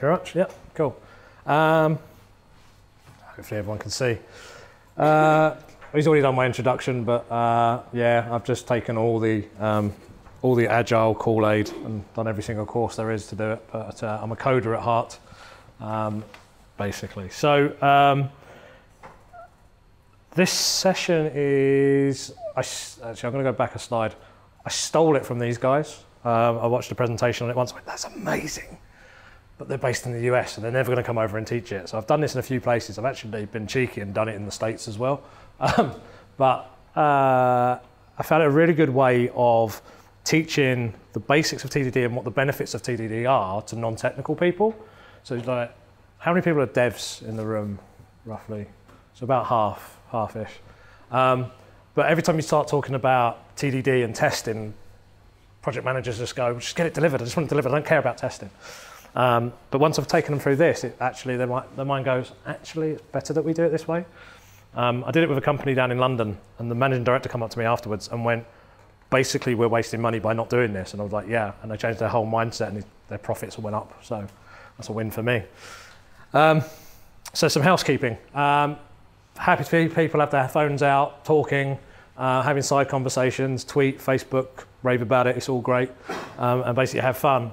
Thank much. Yep, cool. Um, hopefully everyone can see. Uh, he's already done my introduction, but uh, yeah, I've just taken all the um, all the agile Kool-Aid and done every single course there is to do it. But uh, I'm a coder at heart, um, basically. So um, this session is. I, actually, I'm going to go back a slide. I stole it from these guys. Um, I watched a presentation on it once. Went, That's amazing. But they're based in the US and they're never going to come over and teach it. So I've done this in a few places. I've actually been cheeky and done it in the States as well. Um, but uh, I found it a really good way of teaching the basics of TDD and what the benefits of TDD are to non-technical people. So like, how many people are devs in the room, roughly? So about half, half-ish. Um, but every time you start talking about TDD and testing, project managers just go, just get it delivered. I just want it delivered. I don't care about testing. Um, but once I've taken them through this, it actually their, their mind goes, actually, it's better that we do it this way. Um, I did it with a company down in London, and the managing director came up to me afterwards and went, basically, we're wasting money by not doing this. And I was like, yeah. And they changed their whole mindset, and their profits went up. So that's a win for me. Um, so some housekeeping. Um, happy to see people have their phones out, talking, uh, having side conversations, tweet, Facebook, rave about it. It's all great, um, and basically have fun.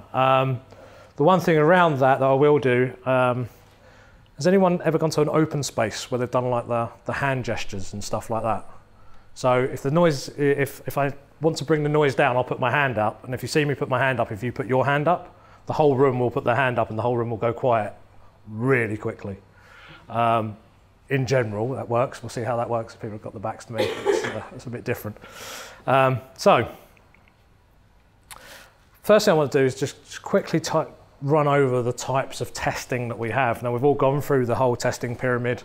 The one thing around that that I will do, um, has anyone ever gone to an open space where they've done like the, the hand gestures and stuff like that? So if the noise, if, if I want to bring the noise down, I'll put my hand up. And if you see me put my hand up, if you put your hand up, the whole room will put their hand up and the whole room will go quiet really quickly. Um, in general, that works. We'll see how that works if people have got the backs to me. It's, uh, it's a bit different. Um, so, first thing I want to do is just quickly type, run over the types of testing that we have. Now, we've all gone through the whole testing pyramid.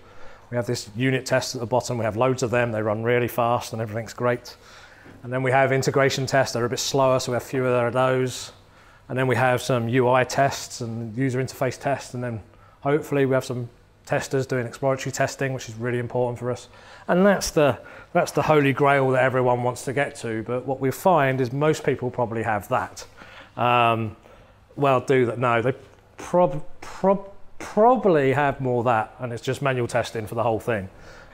We have this unit test at the bottom. We have loads of them. They run really fast and everything's great. And then we have integration tests. They're a bit slower, so we have fewer of those. And then we have some UI tests and user interface tests. And then hopefully we have some testers doing exploratory testing, which is really important for us. And that's the, that's the holy grail that everyone wants to get to. But what we find is most people probably have that. Um, well, do that. No, they prob, prob, probably have more that, and it's just manual testing for the whole thing.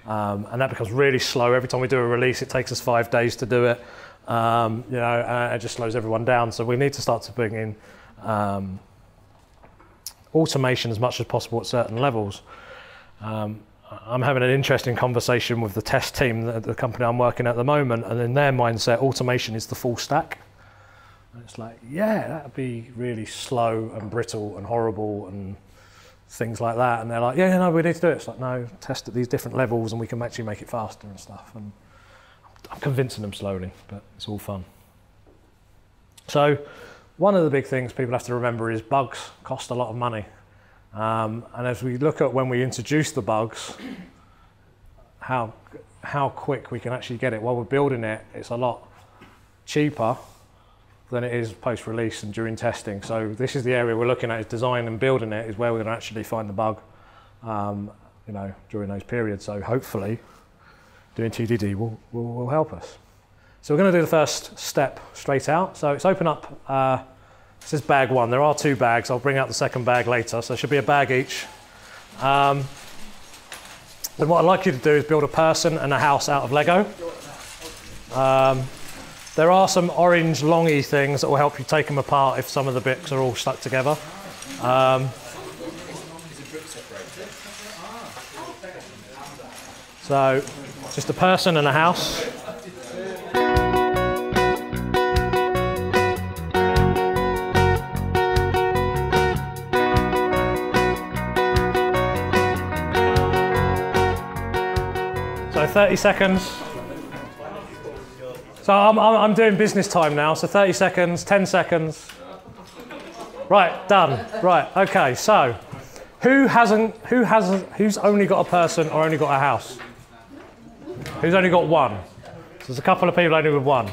Um, and that becomes really slow. Every time we do a release, it takes us five days to do it. Um, you know, and it just slows everyone down. So we need to start to bring in um, automation as much as possible at certain levels. Um, I'm having an interesting conversation with the test team, the, the company I'm working at the moment, and in their mindset, automation is the full stack. And it's like, yeah, that'd be really slow and brittle and horrible and things like that. And they're like, yeah, no, we need to do it. It's like, no, test at these different levels and we can actually make it faster and stuff. And I'm convincing them slowly, but it's all fun. So one of the big things people have to remember is bugs cost a lot of money. Um, and as we look at when we introduce the bugs, how, how quick we can actually get it. While we're building it, it's a lot cheaper than it is post-release and during testing. So this is the area we're looking at is design and building it is where we're going to actually find the bug, um, you know, during those periods. So hopefully doing TDD will, will, will, help us. So we're going to do the first step straight out. So it's open up, uh, this is bag one. There are two bags. I'll bring out the second bag later. So there should be a bag each. Um, and what I'd like you to do is build a person and a house out of Lego. Um, there are some orange longy things that will help you take them apart if some of the bits are all stuck together. Um, so, just a person and a house. So 30 seconds. So I'm, I'm, doing business time now, so 30 seconds, 10 seconds. Right, done. Right, okay, so who hasn't, who hasn't, who's only got a person or only got a house? Who's only got one? So there's a couple of people only with one.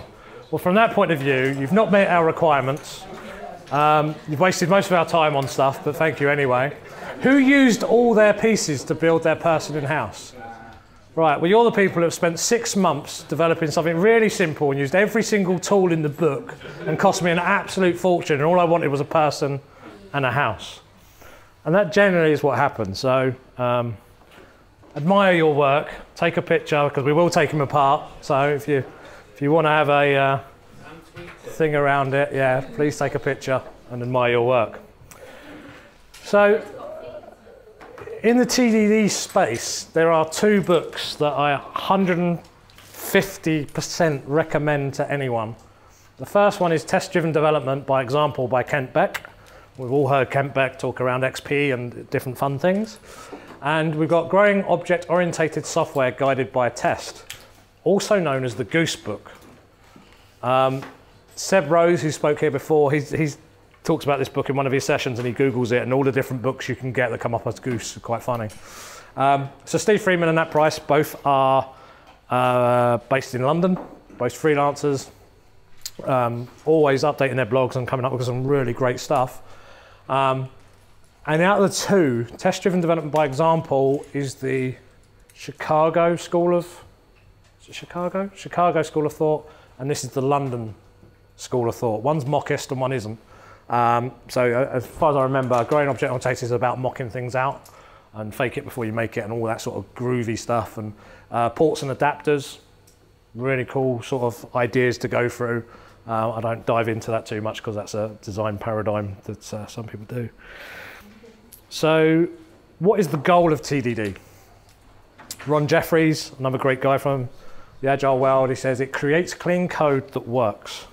Well, from that point of view, you've not met our requirements. Um, you've wasted most of our time on stuff, but thank you anyway. Who used all their pieces to build their person in house? Right, well, you're the people who have spent six months developing something really simple and used every single tool in the book and cost me an absolute fortune, and all I wanted was a person and a house. And that generally is what happens. So um, admire your work, take a picture, because we will take them apart. So if you, if you want to have a uh, thing around it, yeah, please take a picture and admire your work. So in the TDD space, there are two books that I 150% recommend to anyone. The first one is Test Driven Development by Example by Kent Beck. We've all heard Kent Beck talk around XP and different fun things. And we've got Growing Object Orientated Software Guided by a Test, also known as the Goose Book. Um, Seb Rose, who spoke here before, he's, he's talks about this book in one of his sessions and he Googles it and all the different books you can get that come up as Goose quite funny. Um, so Steve Freeman and Nat Pryce both are uh, based in London, both freelancers, um, always updating their blogs and coming up with some really great stuff. Um, and out of the two, test-driven development by example is the Chicago School of Chicago? Chicago School of Thought, and this is the London School of Thought. One's mockist and one isn't. Um, so uh, as far as I remember, growing object oriented is about mocking things out and fake it before you make it and all that sort of groovy stuff. And uh, ports and adapters, really cool sort of ideas to go through. Uh, I don't dive into that too much because that's a design paradigm that uh, some people do. So what is the goal of TDD? Ron Jeffries, another great guy from the Agile world, he says it creates clean code that works.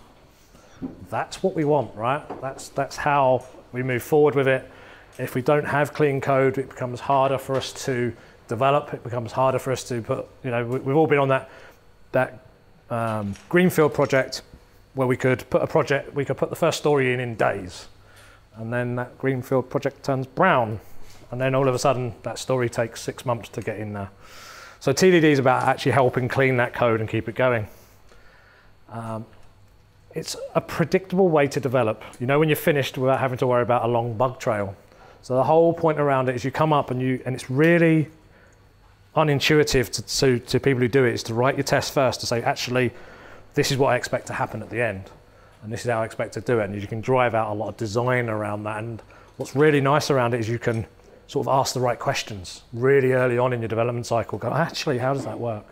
That's what we want, right? That's, that's how we move forward with it. If we don't have clean code, it becomes harder for us to develop. It becomes harder for us to put, you know, we, have all been on that, that um, Greenfield project where we could put a project, we could put the first story in in days. And then that Greenfield project turns brown. And then all of a sudden, that story takes six months to get in there. So TDD is about actually helping clean that code and keep it going. Um, it's a predictable way to develop. You know when you're finished without having to worry about a long bug trail. So the whole point around it is you come up and you and it's really unintuitive to, to, to people who do it is to write your test first to say actually this is what I expect to happen at the end and this is how I expect to do it and you can drive out a lot of design around that and what's really nice around it is you can sort of ask the right questions really early on in your development cycle go actually how does that work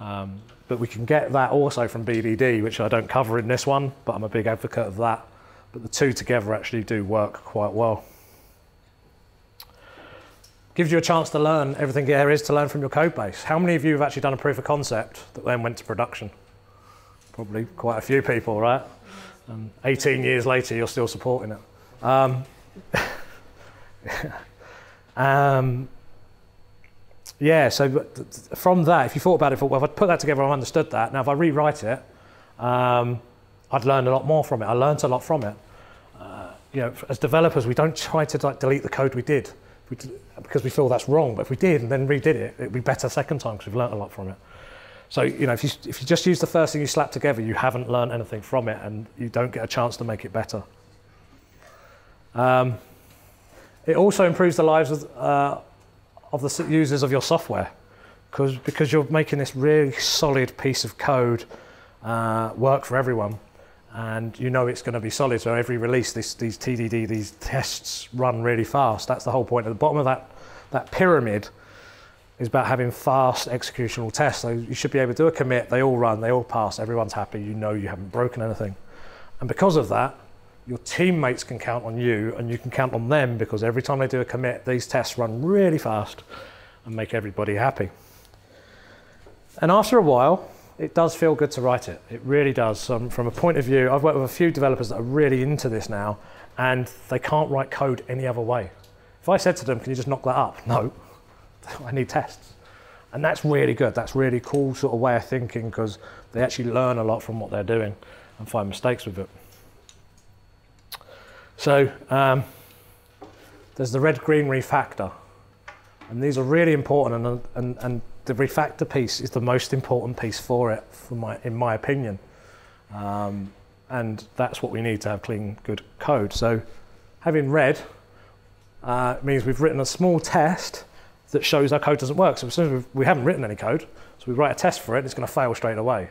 um, but we can get that also from BDD, which I don't cover in this one, but I'm a big advocate of that. But the two together actually do work quite well. Gives you a chance to learn everything there is to learn from your code base. How many of you have actually done a proof of concept that then went to production? Probably quite a few people, right? And 18 years later, you're still supporting it. Um, um, yeah, so from that, if you thought about it, thought, well, if I put that together, I've understood that. Now, if I rewrite it, um, I'd learn a lot more from it. I learned a lot from it. Uh, you know, as developers, we don't try to like, delete the code we did we, because we feel that's wrong. But if we did and then redid it, it'd be better second time because we've learned a lot from it. So, you know, if you, if you just use the first thing you slap together, you haven't learned anything from it and you don't get a chance to make it better. Um, it also improves the lives of, uh, of the users of your software because because you're making this really solid piece of code uh, work for everyone. And you know it's going to be solid so every release this, these TDD these tests run really fast. That's the whole point. At the bottom of that that pyramid is about having fast executional tests. So you should be able to do a commit. They all run. They all pass. Everyone's happy. You know you haven't broken anything. And because of that your teammates can count on you and you can count on them because every time they do a commit, these tests run really fast and make everybody happy. And after a while, it does feel good to write it. It really does. Um, from a point of view, I've worked with a few developers that are really into this now and they can't write code any other way. If I said to them, can you just knock that up? No, I need tests. And that's really good. That's really cool sort of way of thinking because they actually learn a lot from what they're doing and find mistakes with it. So um, there's the red-green refactor. And these are really important, and, and, and the refactor piece is the most important piece for it, for my, in my opinion. Um, and that's what we need to have clean, good code. So having red uh, means we've written a small test that shows our code doesn't work. So as soon as we haven't written any code, so we write a test for it, and it's going to fail straight away.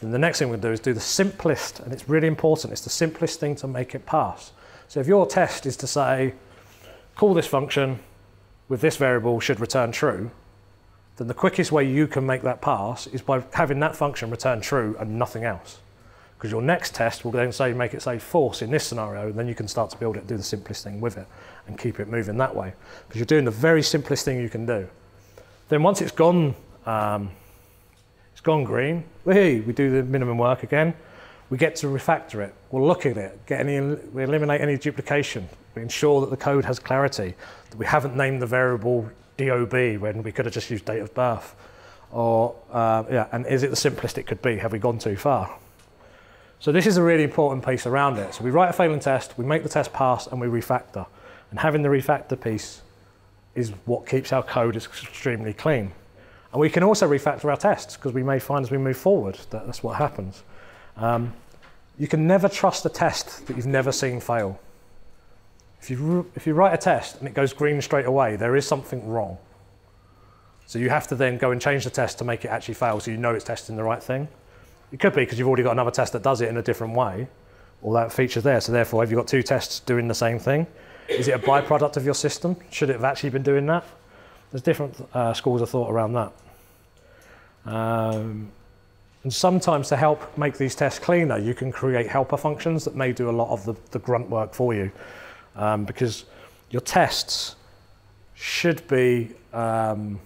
And the next thing we do is do the simplest, and it's really important, it's the simplest thing to make it pass. So if your test is to say, call this function with this variable should return true, then the quickest way you can make that pass is by having that function return true and nothing else. Because your next test will then say make it say false in this scenario, and then you can start to build it, do the simplest thing with it, and keep it moving that way. Because you're doing the very simplest thing you can do. Then once it's gone, um, it's gone green. We we do the minimum work again. We get to refactor it. We'll look at it, get any, we eliminate any duplication. We ensure that the code has clarity, that we haven't named the variable DOB when we could have just used date of birth. Or, uh, yeah, and is it the simplest it could be? Have we gone too far? So this is a really important piece around it. So we write a failing test, we make the test pass, and we refactor. And having the refactor piece is what keeps our code extremely clean. And we can also refactor our tests because we may find as we move forward that that's what happens. Um, you can never trust a test that you've never seen fail. If you, if you write a test and it goes green straight away, there is something wrong. So you have to then go and change the test to make it actually fail so you know it's testing the right thing. It could be because you've already got another test that does it in a different way, or that feature's there. So therefore, have you got two tests doing the same thing? Is it a byproduct of your system? Should it have actually been doing that? There's different uh, schools of thought around that. Um, and sometimes to help make these tests cleaner, you can create helper functions that may do a lot of the, the grunt work for you. Um, because your tests should be, um,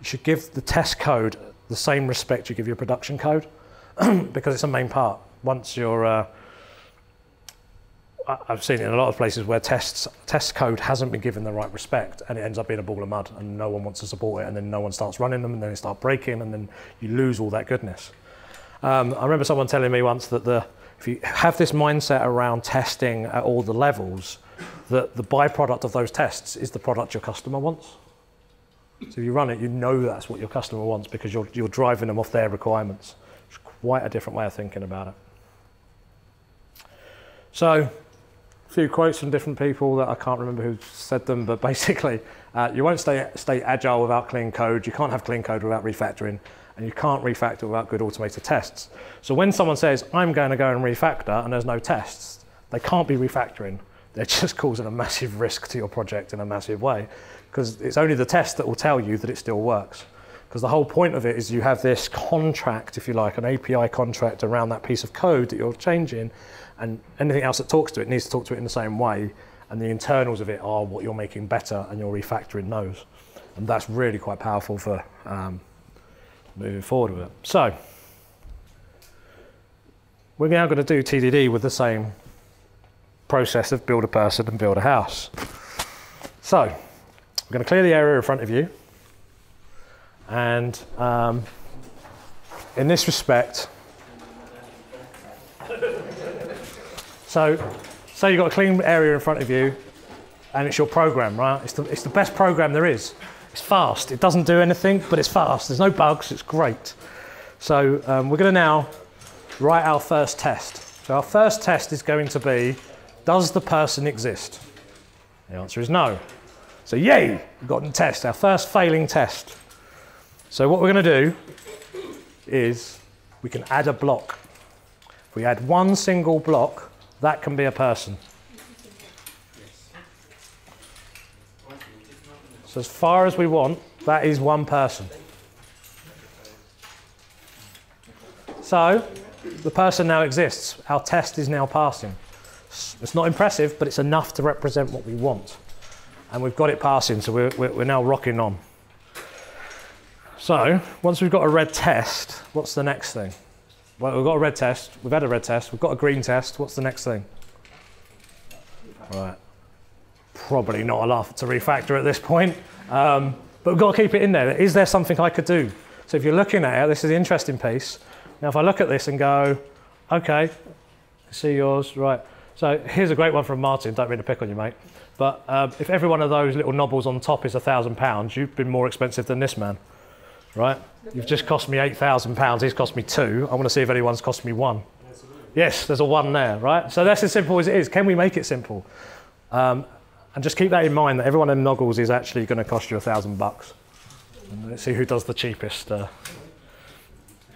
you should give the test code the same respect you give your production code because it's a main part. Once you're, uh, I've seen it in a lot of places where tests, test code hasn't been given the right respect and it ends up being a ball of mud and no one wants to support it and then no one starts running them and then they start breaking and then you lose all that goodness. Um, I remember someone telling me once that the, if you have this mindset around testing at all the levels, that the byproduct of those tests is the product your customer wants. So if you run it, you know that's what your customer wants because you're, you're driving them off their requirements. It's quite a different way of thinking about it. So few quotes from different people that I can't remember who said them, but basically, uh, you won't stay, stay agile without clean code. You can't have clean code without refactoring, and you can't refactor without good automated tests. So when someone says, I'm going to go and refactor, and there's no tests, they can't be refactoring. They're just causing a massive risk to your project in a massive way, because it's only the test that will tell you that it still works. Because the whole point of it is you have this contract, if you like, an API contract around that piece of code that you're changing, and anything else that talks to it needs to talk to it in the same way, and the internals of it are what you're making better, and you're refactoring those. And that's really quite powerful for um, moving forward with it. So, we're now going to do TDD with the same process of build a person and build a house. So, we're going to clear the area in front of you. And um, in this respect, so say you've got a clean area in front of you and it's your program, right? It's the, it's the best program there is. It's fast. It doesn't do anything, but it's fast. There's no bugs. It's great. So um, we're going to now write our first test. So our first test is going to be, does the person exist? The answer is no. So yay, we've got a test, our first failing test. So what we're going to do is we can add a block. If we add one single block, that can be a person. So as far as we want, that is one person. So the person now exists. Our test is now passing. It's not impressive, but it's enough to represent what we want. And we've got it passing, so we're, we're, now rocking on. So once we've got a red test, what's the next thing? Well, we've got a red test, we've had a red test, we've got a green test, what's the next thing? Right. Probably not lot to refactor at this point, um, but we've got to keep it in there. Is there something I could do? So if you're looking at it, this is the interesting piece. Now if I look at this and go, okay, see yours, right. So here's a great one from Martin, don't mean to pick on you, mate. But uh, if every one of those little knobbles on top is a thousand pounds, you've been more expensive than this man right? You've just cost me £8,000, he's cost me two. I want to see if anyone's cost me one. Yes, there's a one there, right? So that's as simple as it is. Can we make it simple? Um, and just keep that in mind that everyone in noggles is actually going to cost you a thousand bucks. Let's see who does the cheapest. Uh...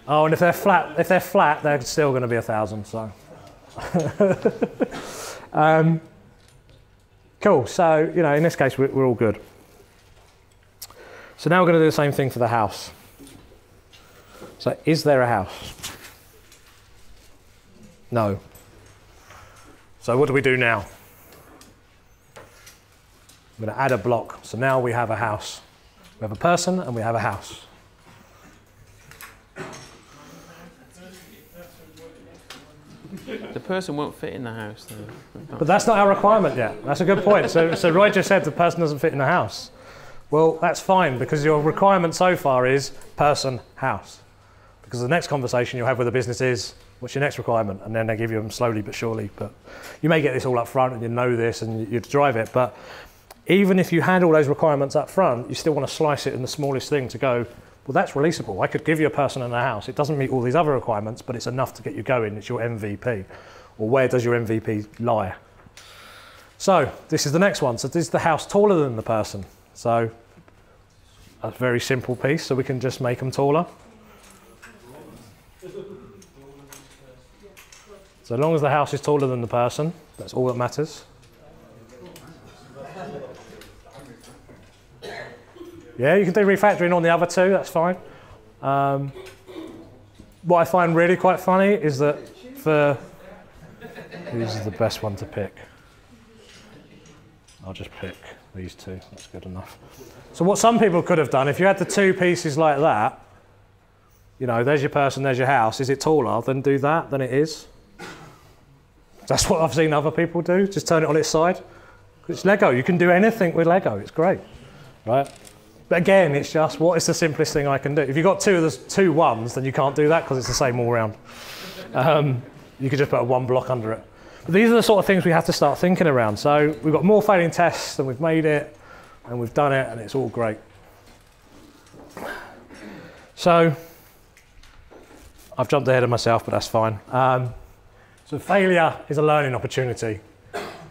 Oh, and if they're flat, if they're flat, they're still going to be a thousand. So, um, Cool. So, you know, in this case, we're, we're all good. So now we're going to do the same thing for the house. So, is there a house? No. So, what do we do now? I'm going to add a block. So now we have a house. We have a person and we have a house. The person won't fit in the house, though. But that's not our requirement yet. That's a good point. So, so Roy just said the person doesn't fit in the house. Well, that's fine because your requirement so far is person, house. Because the next conversation you'll have with the business is, what's your next requirement? And then they give you them slowly but surely. But you may get this all up front and you know this and you, drive it. But even if you had all those requirements up front, you still want to slice it in the smallest thing to go, well, that's releasable. I could give you a person and a house. It doesn't meet all these other requirements, but it's enough to get you going. It's your MVP. Or where does your MVP lie? So this is the next one. So this is the house taller than the person. So a very simple piece. So we can just make them taller. So long as the house is taller than the person, that's all that matters. Yeah, you can do refactoring on the other two, that's fine. Um, what I find really quite funny is that for, who's the best one to pick? I'll just pick these two, that's good enough. So what some people could have done, if you had the two pieces like that, you know, there's your person, there's your house, is it taller? Then do that, then it is. That's what I've seen other people do, just turn it on its side. It's Lego, you can do anything with Lego, it's great, right? But again, it's just what is the simplest thing I can do? If you've got two of the two ones, then you can't do that because it's the same all round. Um, you could just put a one block under it. These are the sort of things we have to start thinking around. So we've got more failing tests and we've made it and we've done it and it's all great. So I've jumped ahead of myself, but that's fine. Um, so failure is a learning opportunity.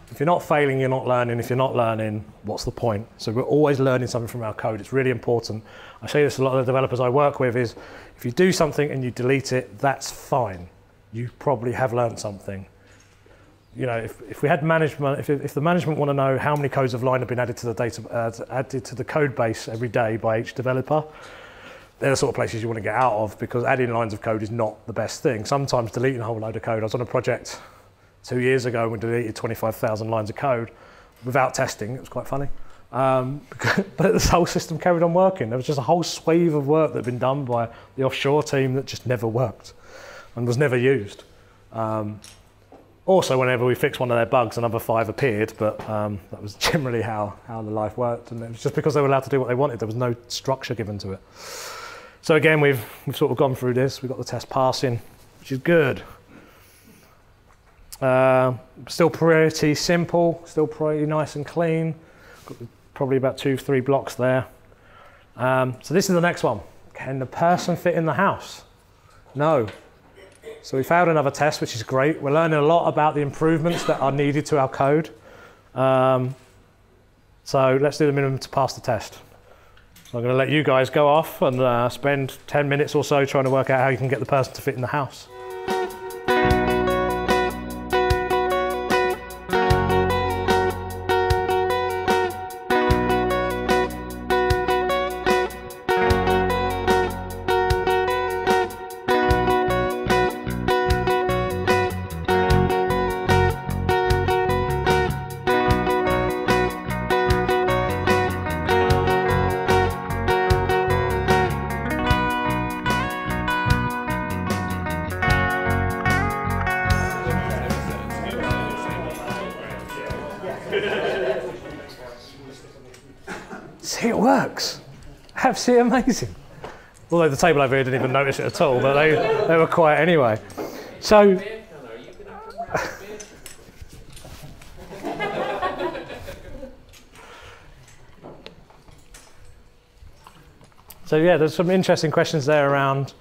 If you're not failing, you're not learning. If you're not learning, what's the point? So we're always learning something from our code. It's really important. I say this to a lot of the developers I work with is if you do something and you delete it, that's fine. You probably have learned something. You know, if, if we had management, if, if the management want to know how many codes of line have been added to the data, uh, added to the code base every day by each developer, they're the sort of places you want to get out of because adding lines of code is not the best thing. Sometimes deleting a whole load of code. I was on a project two years ago and we deleted 25,000 lines of code without testing. It was quite funny. Um, but this whole system carried on working. There was just a whole swathe of work that had been done by the offshore team that just never worked and was never used. Um, also, whenever we fixed one of their bugs, another five appeared, but um, that was generally how, how the life worked. And it was just because they were allowed to do what they wanted. There was no structure given to it. So again, we've, we've sort of gone through this. We've got the test passing, which is good. Uh, still pretty simple, still pretty nice and clean. Got probably about two, three blocks there. Um, so this is the next one. Can the person fit in the house? No. So we failed another test, which is great. We're learning a lot about the improvements that are needed to our code. Um, so let's do the minimum to pass the test. So I'm going to let you guys go off and uh, spend 10 minutes or so trying to work out how you can get the person to fit in the house. Absolutely amazing. Although the table over here didn't even notice it at all, but they, they were quiet anyway. So, so yeah, there's some interesting questions there around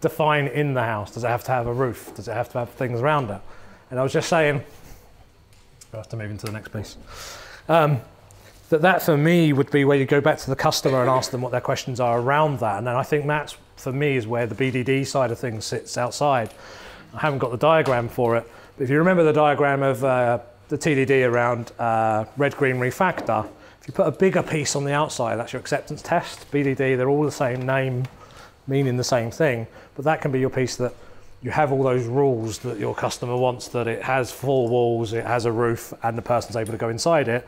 define in the house. Does it have to have a roof? Does it have to have things around it? And I was just saying, I have to move into the next piece. Um, that that for me would be where you go back to the customer and ask them what their questions are around that. And then I think that's for me is where the BDD side of things sits outside. I haven't got the diagram for it, but if you remember the diagram of uh, the TDD around uh, red green refactor, if you put a bigger piece on the outside, that's your acceptance test. BDD, they're all the same name, meaning the same thing, but that can be your piece that you have all those rules that your customer wants that it has four walls, it has a roof, and the person's able to go inside it.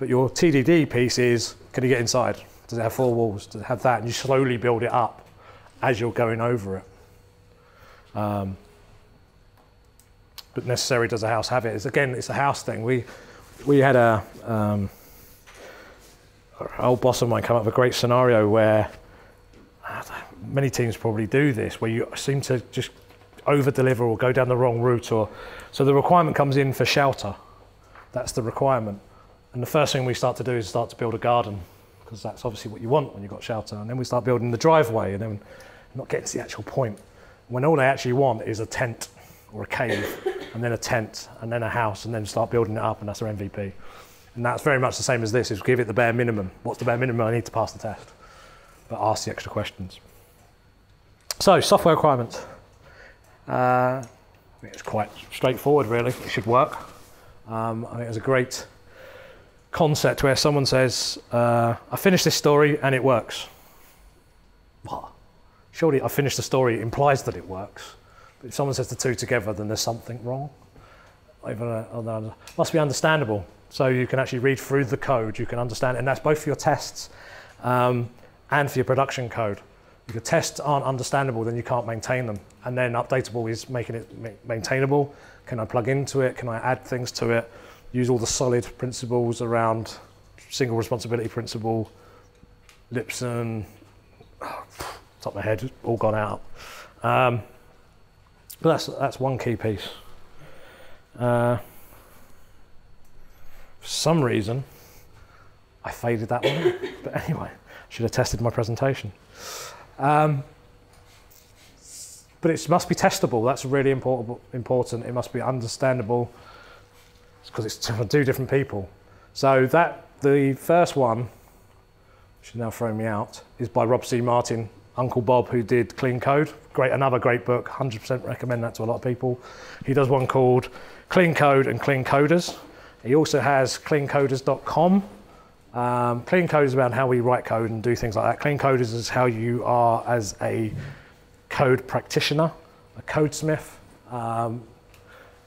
But your TDD piece is can you get inside? Does it have four walls? Does it have that? And you slowly build it up as you're going over it. Um, but necessary does a house have it? It's again, it's a house thing. We we had a um, old boss of mine come up with a great scenario where many teams probably do this, where you seem to just over deliver or go down the wrong route, or so the requirement comes in for shelter. That's the requirement, and the first thing we start to do is start to build a garden because that's obviously what you want when you've got shelter, and then we start building the driveway, and then not getting to the actual point when all they actually want is a tent or a cave, and then a tent, and then a house, and then start building it up, and that's their MVP. And that's very much the same as this: is give it the bare minimum. What's the bare minimum I need to pass the test? But ask the extra questions. So, software requirements. Uh, it's quite straightforward, really. It should work. Um, I think it's a great concept where someone says, uh, "I finished this story and it works." What? Surely, I finished the story implies that it works. But if someone says the two together, then there's something wrong. Uh, must be understandable. So you can actually read through the code, you can understand, and that's both for your tests um, and for your production code. If your tests aren't understandable, then you can't maintain them. And then updatable is making it maintainable. Can I plug into it? Can I add things to it? Use all the solid principles around single responsibility principle, Lipson, oh, top of my head, all gone out. Um, but that's, that's one key piece. Uh, for some reason, I faded that one. but anyway, should have tested my presentation. Um, but it must be testable. That's really important. Important. It must be understandable because it's two different people. So that the first one, which is now throwing me out, is by Rob C. Martin, Uncle Bob, who did Clean Code. Great, another great book. 100% recommend that to a lot of people. He does one called Clean Code and Clean Coders. He also has cleancoders.com. Um, clean code is about how we write code and do things like that. Clean coders is how you are as a code practitioner, a codesmith. Um,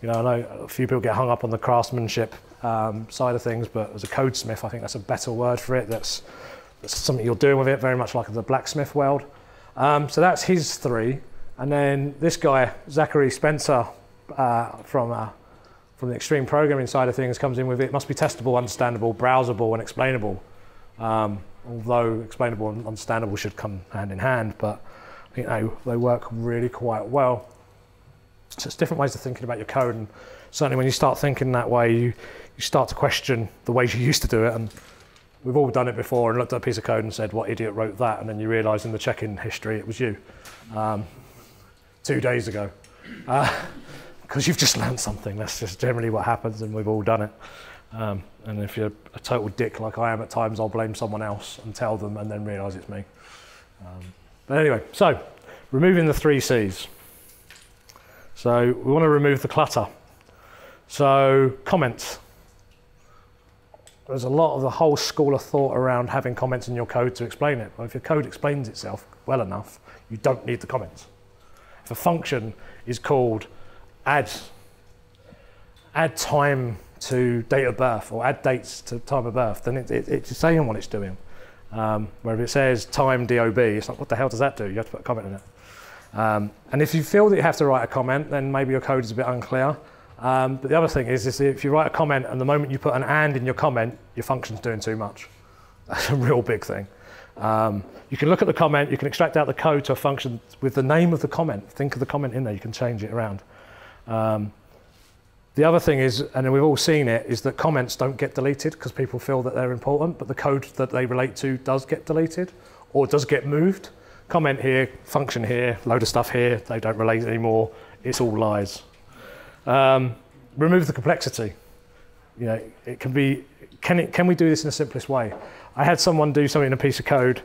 you know, I know a few people get hung up on the craftsmanship um, side of things, but as a codesmith, I think that's a better word for it. That's, that's something you're doing with it, very much like the blacksmith world. Um, so that's his three. And then this guy, Zachary Spencer, uh, from uh, from the extreme programming side of things comes in with it must be testable, understandable, browsable, and explainable. Um, although explainable and understandable should come hand in hand, but you know they work really quite well. It's different ways of thinking about your code, and certainly when you start thinking that way, you you start to question the ways you used to do it. And we've all done it before, and looked at a piece of code and said, "What idiot wrote that?" And then you realise in the check-in history it was you, um, two days ago. Uh, because you've just learned something. That's just generally what happens, and we've all done it. Um, and if you're a total dick like I am at times, I'll blame someone else and tell them, and then realise it's me. Um, but anyway, so removing the three C's. So we want to remove the clutter. So comments. There's a lot of the whole school of thought around having comments in your code to explain it. Well, if your code explains itself well enough, you don't need the comments. If a function is called add add time to date of birth or add dates to time of birth, then it, it, it's saying what it's doing. Um, where if it says time DOB, it's like, what the hell does that do? You have to put a comment in it. Um, and if you feel that you have to write a comment, then maybe your code is a bit unclear. Um, but the other thing is, is if you write a comment and the moment you put an and in your comment, your function's doing too much. That's a real big thing. Um, you can look at the comment, you can extract out the code to a function with the name of the comment. Think of the comment in there, you can change it around. Um, the other thing is, and we've all seen it, is that comments don't get deleted because people feel that they're important, but the code that they relate to does get deleted or does get moved. Comment here, function here, load of stuff here, they don't relate anymore, it's all lies. Um, remove the complexity. You know, it can be, can, it, can we do this in the simplest way? I had someone do something in a piece of code.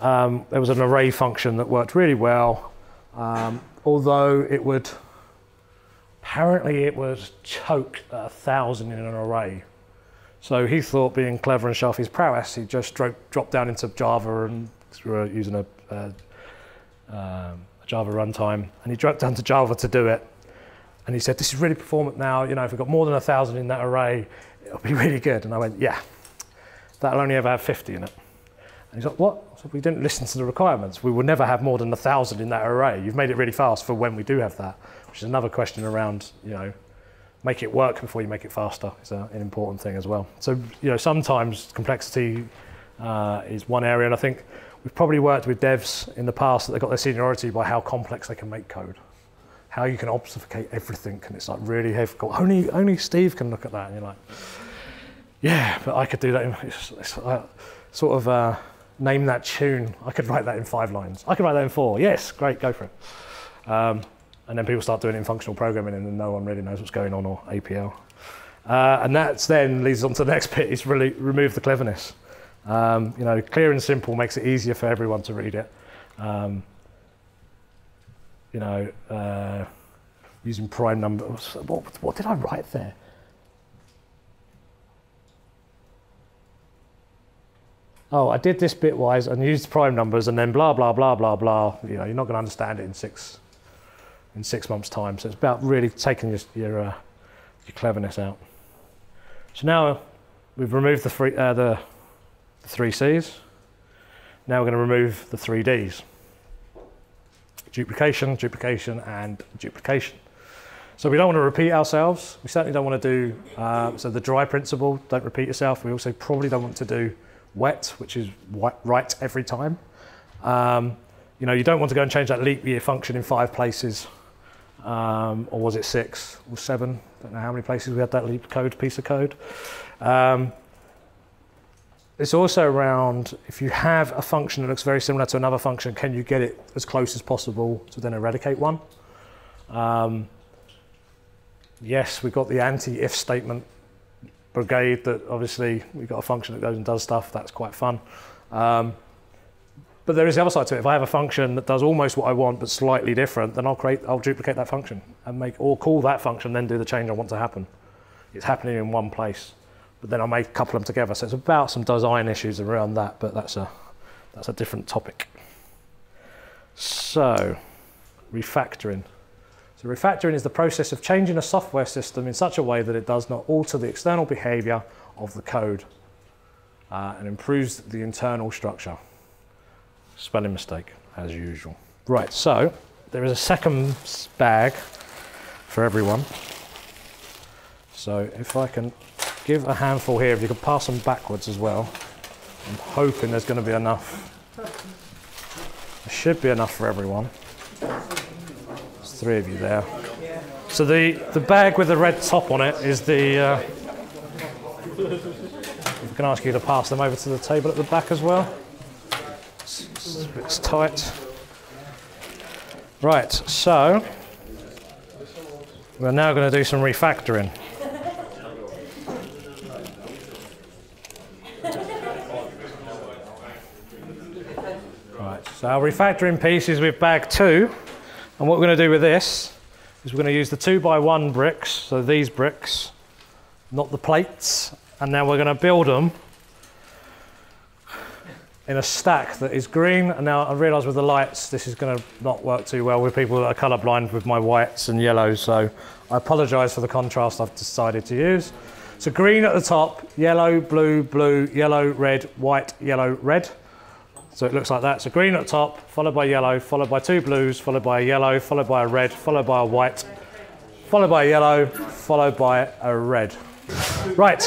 Um, there was an array function that worked really well, um, although it would Apparently, it choked at a thousand in an array. So he thought, being clever and sharp his prowess, he just dropped down into Java and using a, a, um, a Java runtime, and he dropped down to Java to do it. And he said, "This is really performant now. You know, if we've got more than a thousand in that array, it'll be really good." And I went, "Yeah, that'll only ever have 50 in it." And he's like, "What?" I said, "We didn't listen to the requirements. We will never have more than a thousand in that array. You've made it really fast for when we do have that." Which is another question around, you know, make it work before you make it faster is an important thing as well. So, you know, sometimes complexity uh, is one area, and I think we've probably worked with devs in the past that they got their seniority by how complex they can make code, how you can obfuscate everything, and it's like really difficult. Only, only Steve can look at that, and you're like, yeah, but I could do that. In, it's, it's, uh, sort of uh, name that tune. I could write that in five lines. I could write that in four. Yes, great, go for it. Um, and then people start doing it in functional programming and then no one really knows what's going on or APL. Uh, and that then leads on to the next bit is really remove the cleverness. Um, you know, clear and simple makes it easier for everyone to read it. Um, you know, uh, using prime numbers. What, what did I write there? Oh, I did this bitwise and used prime numbers and then blah, blah, blah, blah, blah. You know, you're not going to understand it in six in six months' time. So it's about really taking your, your, uh, your cleverness out. So now we've removed the, free, uh, the, the three C's. Now we're going to remove the three D's. Duplication, duplication, and duplication. So we don't want to repeat ourselves. We certainly don't want to do, uh, so the dry principle, don't repeat yourself. We also probably don't want to do wet, which is write every time. Um, you know, you don't want to go and change that leap year function in five places um, or was it six or seven? I Don't know how many places we had that leap code piece of code. Um, it's also around if you have a function that looks very similar to another function, can you get it as close as possible to then eradicate one? Um, yes, we've got the anti-if statement brigade that obviously we've got a function that goes and does stuff. That's quite fun. Um, but there is the other side to it. If I have a function that does almost what I want but slightly different, then I'll create, I'll duplicate that function and make, or call that function, then do the change I want to happen. It's happening in one place, but then I may couple them together. So it's about some design issues around that, but that's a, that's a different topic. So, refactoring. So refactoring is the process of changing a software system in such a way that it does not alter the external behavior of the code uh, and improves the internal structure. Spelling mistake, as usual. Right, so there is a second bag for everyone. So if I can give a handful here, if you could pass them backwards as well. I'm hoping there's going to be enough. There should be enough for everyone. There's three of you there. So the, the bag with the red top on it is the. Uh, if I can ask you to pass them over to the table at the back as well. It's tight. Right, so we're now going to do some refactoring. So our refactoring piece is with bag two, and what we're going to do with this is we're going to use the two by one bricks, so these bricks, not the plates, and now we're going to build them in a stack that is green. And now I realise with the lights, this is going to not work too well with people that are colourblind with my whites and yellows. So I apologise for the contrast I've decided to use. So green at the top, yellow, blue, blue, yellow, red, white, yellow, red. So it looks like that. So green at top, followed by yellow, followed by two blues, followed by a yellow, followed by a red, followed by a white, followed by a yellow, followed by a red. Right.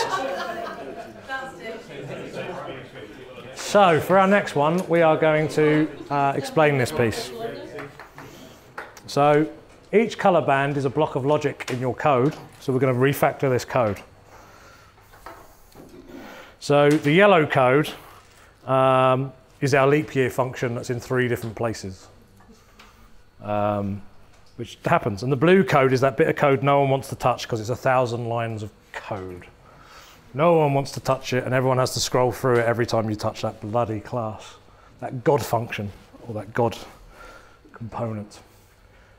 So for our next one, we are going to uh, explain this piece. So each color band is a block of logic in your code. So we're going to refactor this code. So the yellow code um, is our leap year function that's in three different places. Um, which happens. And the blue code is that bit of code no one wants to touch because it's a thousand lines of code. No one wants to touch it, and everyone has to scroll through it every time you touch that bloody class, that God function, or that God component.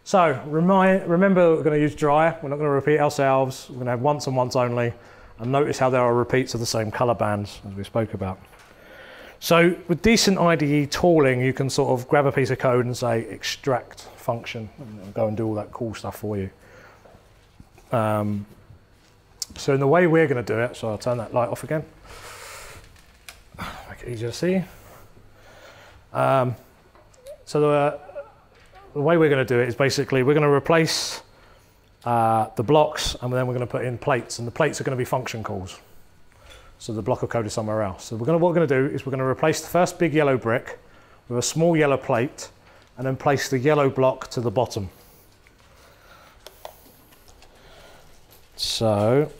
So remind, remember we're going to use dry. We're not going to repeat ourselves. We're going to have once and once only. And notice how there are repeats of the same colour bands as we spoke about. So with decent IDE tooling, you can sort of grab a piece of code and say extract function and go and do all that cool stuff for you. Um, so in the way we're going to do it, so I'll turn that light off again. Make it easier to see. Um, so the, the way we're going to do it is basically we're going to replace uh, the blocks and then we're going to put in plates and the plates are going to be function calls. So the block of code is somewhere else. So we're to, what we're going to do is we're going to replace the first big yellow brick with a small yellow plate and then place the yellow block to the bottom. So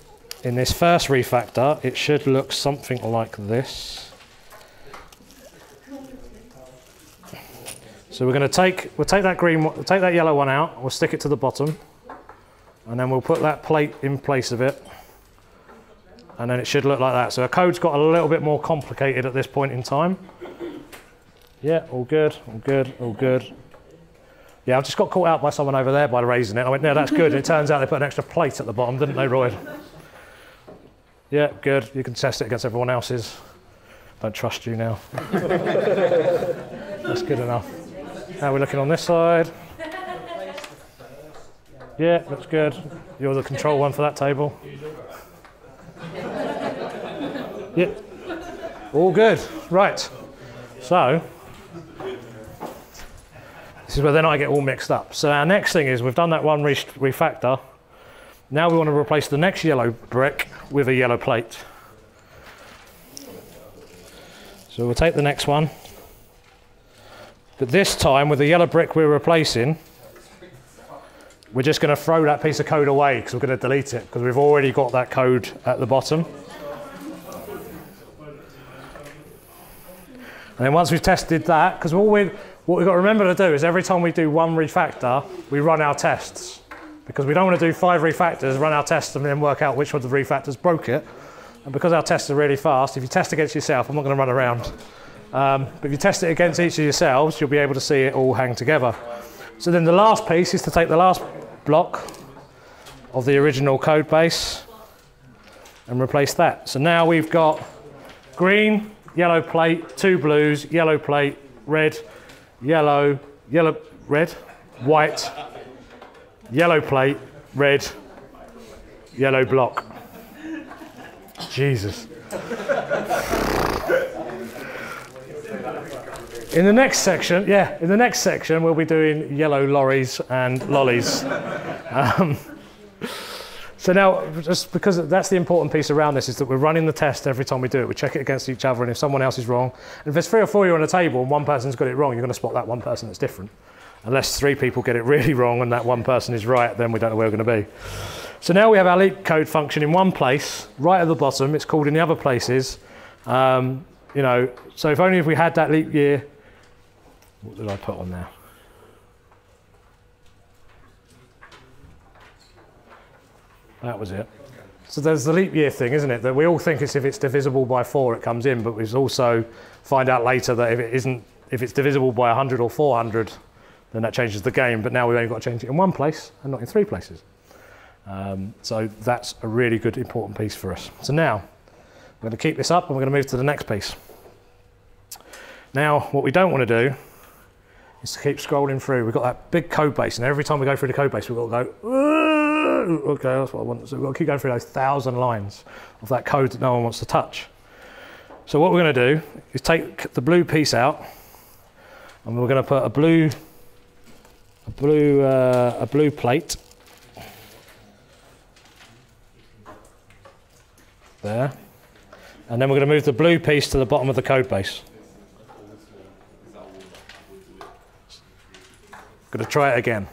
in this first refactor, it should look something like this. So we're going to take, we'll take that green, take that yellow one out, we'll stick it to the bottom, and then we'll put that plate in place of it, and then it should look like that. So our code's got a little bit more complicated at this point in time. Yeah, all good, all good, all good. Yeah, I just got caught out by someone over there by raising it. I went, no, that's good. And it turns out they put an extra plate at the bottom, didn't they, Roy? Yeah, good. You can test it against everyone else's. Don't trust you now. that's good enough. How are we looking on this side? Yeah, looks good. You're the control one for that table. Yeah. All good. Right. So, this is where then I get all mixed up. So our next thing is we've done that one refactor. Now we want to replace the next yellow brick with a yellow plate. So we'll take the next one. But this time with the yellow brick we're replacing, we're just going to throw that piece of code away because we're going to delete it because we've already got that code at the bottom. And then once we've tested that, because what we've got to remember to do is every time we do one refactor, we run our tests. Because we don't want to do five refactors, run our tests, and then work out which one of the refactors broke it. And because our tests are really fast, if you test against yourself, I'm not going to run around. Um, but if you test it against each of yourselves, you'll be able to see it all hang together. So then the last piece is to take the last block of the original code base and replace that. So now we've got green, yellow plate, two blues, yellow plate, red, yellow, yellow, red, white, yellow plate, red, yellow block. Jesus. In the next section, yeah, in the next section, we'll be doing yellow lorries and lollies. Um, so now, just because that's the important piece around this, is that we're running the test every time we do it. We check it against each other, and if someone else is wrong, and if there's three or four of you on a table and one person's got it wrong, you're going to spot that one person that's different. Unless three people get it really wrong and that one person is right, then we don't know where we're going to be. So now we have our leap code function in one place, right at the bottom. It's called in the other places. Um, you know, so if only if we had that leap year what did I put on there? That was it. So there's the leap year thing, isn't it? That we all think it's if it's divisible by four, it comes in, but we also find out later that if it isn't, if it's divisible by 100 or 400, then that changes the game. But now we've only got to change it in one place and not in three places. Um, so that's a really good, important piece for us. So now we're going to keep this up and we're going to move to the next piece. Now, what we don't want to do is to keep scrolling through. We've got that big code base, and every time we go through the code base, we've got to go, okay, that's what I want. So we've got to keep going through those thousand lines of that code that no one wants to touch. So what we're going to do is take the blue piece out, and we're going to put a blue, a blue, uh, a blue plate there, and then we're going to move the blue piece to the bottom of the code base. Going to try it again.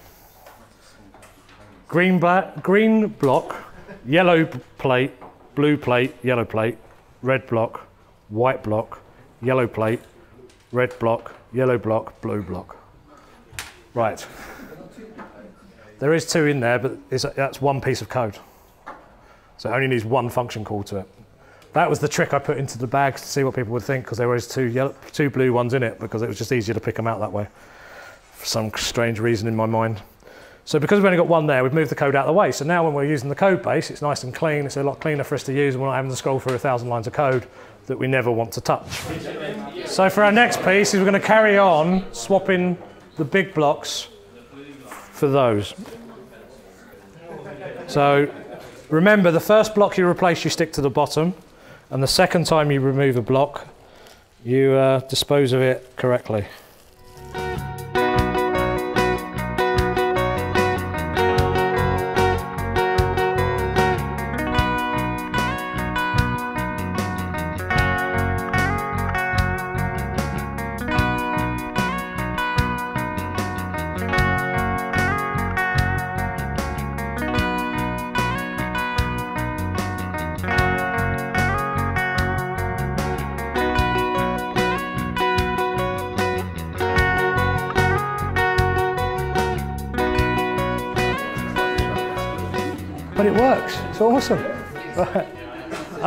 Green, green block, yellow plate, blue plate, yellow plate, red block, white block, yellow plate, red block, yellow block, blue block. Right. There is two in there, but that's one piece of code. So it only needs one function call to it. That was the trick I put into the bag to see what people would think because there was two, yellow, two blue ones in it because it was just easier to pick them out that way for some strange reason in my mind. So because we've only got one there, we've moved the code out of the way. So now when we're using the code base, it's nice and clean. It's a lot cleaner for us to use, and we're not having to scroll through a thousand lines of code that we never want to touch. So for our next piece, is we're going to carry on swapping the big blocks for those. So remember, the first block you replace, you stick to the bottom, and the second time you remove a block, you uh, dispose of it correctly.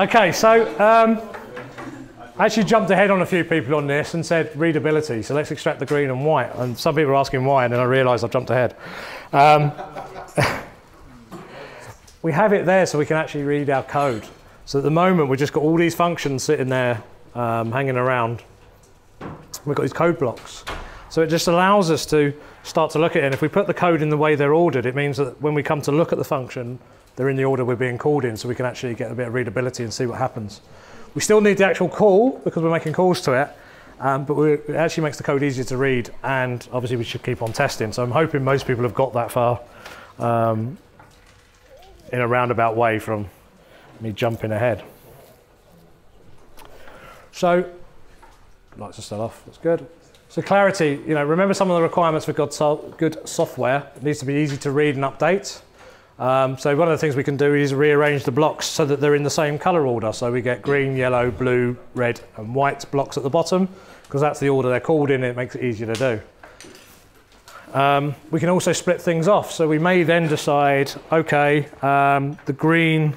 Okay, so um, I actually jumped ahead on a few people on this and said readability. So let's extract the green and white. And some people are asking why, and then I realised I've jumped ahead. Um, we have it there so we can actually read our code. So at the moment, we've just got all these functions sitting there um, hanging around. We've got these code blocks. So it just allows us to start to look at it. And if we put the code in the way they're ordered, it means that when we come to look at the function, they're in the order we're being called in, so we can actually get a bit of readability and see what happens. We still need the actual call because we're making calls to it, um, but it actually makes the code easier to read, and obviously we should keep on testing. So I'm hoping most people have got that far um, in a roundabout way from me jumping ahead. So, lights are still off, that's good. So clarity, you know, remember some of the requirements for good software. It needs to be easy to read and update. Um, so one of the things we can do is rearrange the blocks so that they're in the same color order. So we get green, yellow, blue, red and white blocks at the bottom because that's the order they're called in. It makes it easier to do. Um, we can also split things off. So we may then decide, okay, um, the green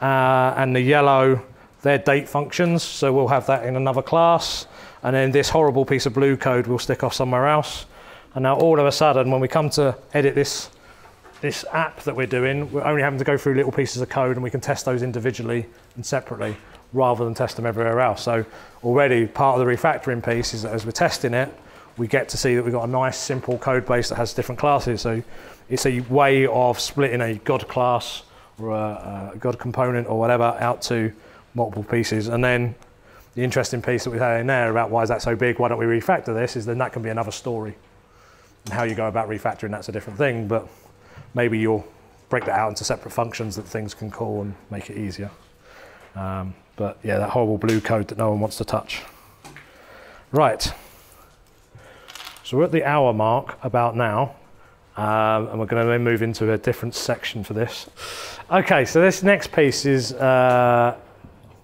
uh, and the yellow, they're date functions. So we'll have that in another class. And then this horrible piece of blue code we'll stick off somewhere else. And now all of a sudden, when we come to edit this this app that we're doing, we're only having to go through little pieces of code and we can test those individually and separately rather than test them everywhere else. So already part of the refactoring piece is that as we're testing it, we get to see that we've got a nice simple code base that has different classes. So it's a way of splitting a God class or a, a God component or whatever out to multiple pieces. And then the interesting piece that we had in there about why is that so big, why don't we refactor this, is then that can be another story. And how you go about refactoring, that's a different thing. But maybe you'll break that out into separate functions that things can call and make it easier. Um, but yeah, that horrible blue code that no one wants to touch. Right. So we're at the hour mark about now. Um, and we're going to move into a different section for this. Okay, so this next piece is uh,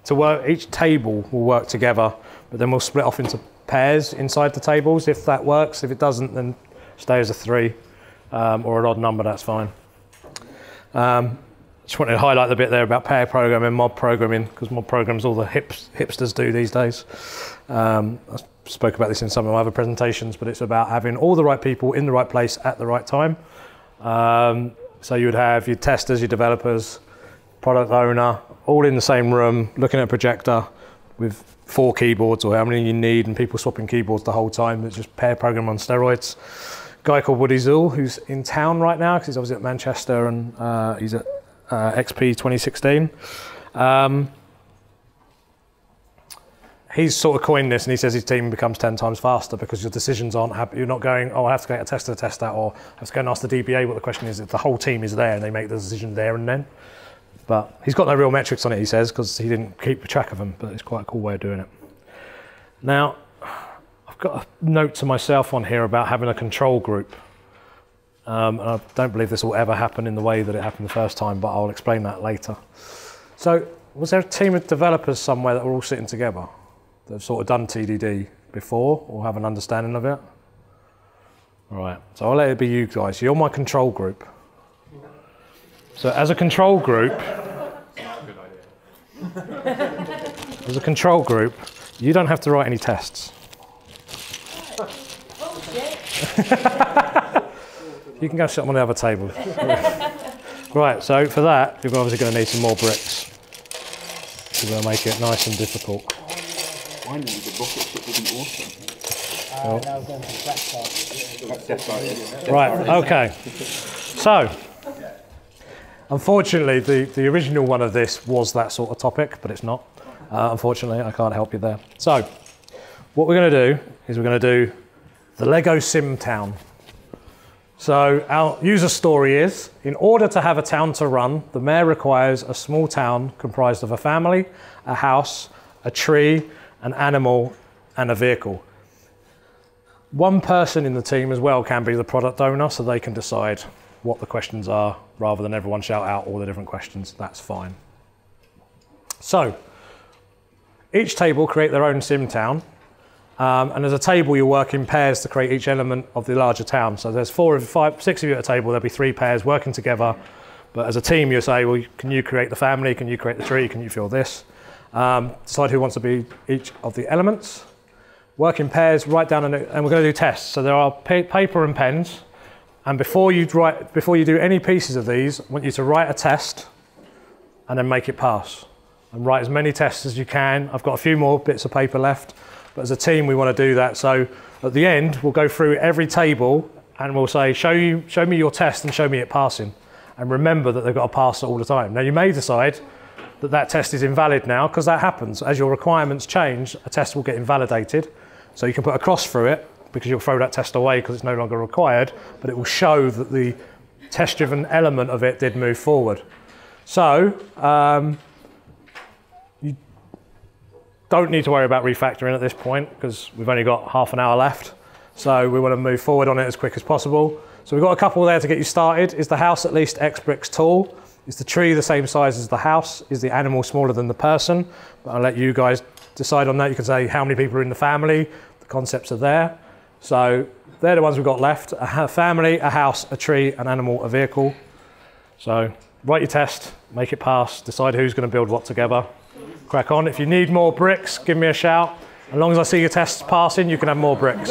to work, each table will work together, but then we'll split off into pairs inside the tables if that works. If it doesn't, then stay as a three um, or an odd number, that's fine. Um, just wanted to highlight the bit there about pair programming, mob programming, because mob programs all the hips, hipsters do these days. Um, I spoke about this in some of my other presentations, but it's about having all the right people in the right place at the right time. Um, so you would have your testers, your developers, product owner, all in the same room, looking at a projector with four keyboards or how many you need, and people swapping keyboards the whole time. It's just pair programming on steroids guy called Woody Zuill, who's in town right now because he's obviously at Manchester and uh, he's at uh, XP 2016. Um, he's sort of coined this and he says his team becomes 10 times faster because your decisions aren't happy. You're not going, oh, I have to get a tester to test that, or I have to go and ask the DBA what the question is. If the whole team is there and they make the decision there and then. But he's got no real metrics on it, he says, because he didn't keep track of them, but it's quite a cool way of doing it. Now, I've got a note to myself on here about having a control group. Um, I don't believe this will ever happen in the way that it happened the first time, but I'll explain that later. So, was there a team of developers somewhere that were all sitting together that have sort of done TDD before or have an understanding of it? All right, so I'll let it be you guys. You're my control group. So, as a control group, as a control group, you don't have to write any tests. You can go sit on the other table. right, so for that, you're obviously going to need some more bricks. We're going to make it nice and difficult. Why not? The rocket ship would be awesome. Uh, now we're going to the black part. That's just like it. Right, okay. So, unfortunately, the, the original one of this was that sort of topic, but it's not. Uh, unfortunately, I can't help you there. So, what we're going to do is we're going to do the Lego Sim Town. So, our user story is in order to have a town to run, the mayor requires a small town comprised of a family, a house, a tree, an animal, and a vehicle. One person in the team as well can be the product owner, so they can decide what the questions are rather than everyone shout out all the different questions. That's fine. So, each table create their own sim town, um, and as a table, you work in pairs to create each element of the larger town. So there's four, of five, six of you at a table. There'll be three pairs working together. But as a team, you say, well, can you create the family? Can you create the tree? Can you fill this? Um, decide who wants to be each of the elements. Work in pairs, write down, a, and we're going to do tests. So there are pa- paper and pens. And before you, write, before you do any pieces of these, I want you to write a test and then make it pass. And write as many tests as you can. I've got a few more bits of paper left. But as a team, we want to do that. So at the end, we'll go through every table and we'll say, show, you, show me your test and show me it passing. And remember that they've got to pass all the time. Now, you may decide that that test is invalid now because that happens. As your requirements change, a test will get invalidated. So you can put a cross through it because you'll throw that test away because it's no longer required, but it will show that the test driven element of it did move forward. So, um, don't need to worry about refactoring at this point because we've only got half an hour left. So we want to move forward on it as quick as possible. So we've got a couple there to get you started. Is the house at least X bricks tall? Is the tree the same size as the house? Is the animal smaller than the person? But I'll let you guys decide on that. You can say how many people are in the family. The concepts are there. So they're the ones we've got left. A family, a house, a tree, an animal, a vehicle. So write your test, make it pass, decide who's going to build what together crack on. If you need more bricks, give me a shout. As long as I see your tests passing, you can have more bricks.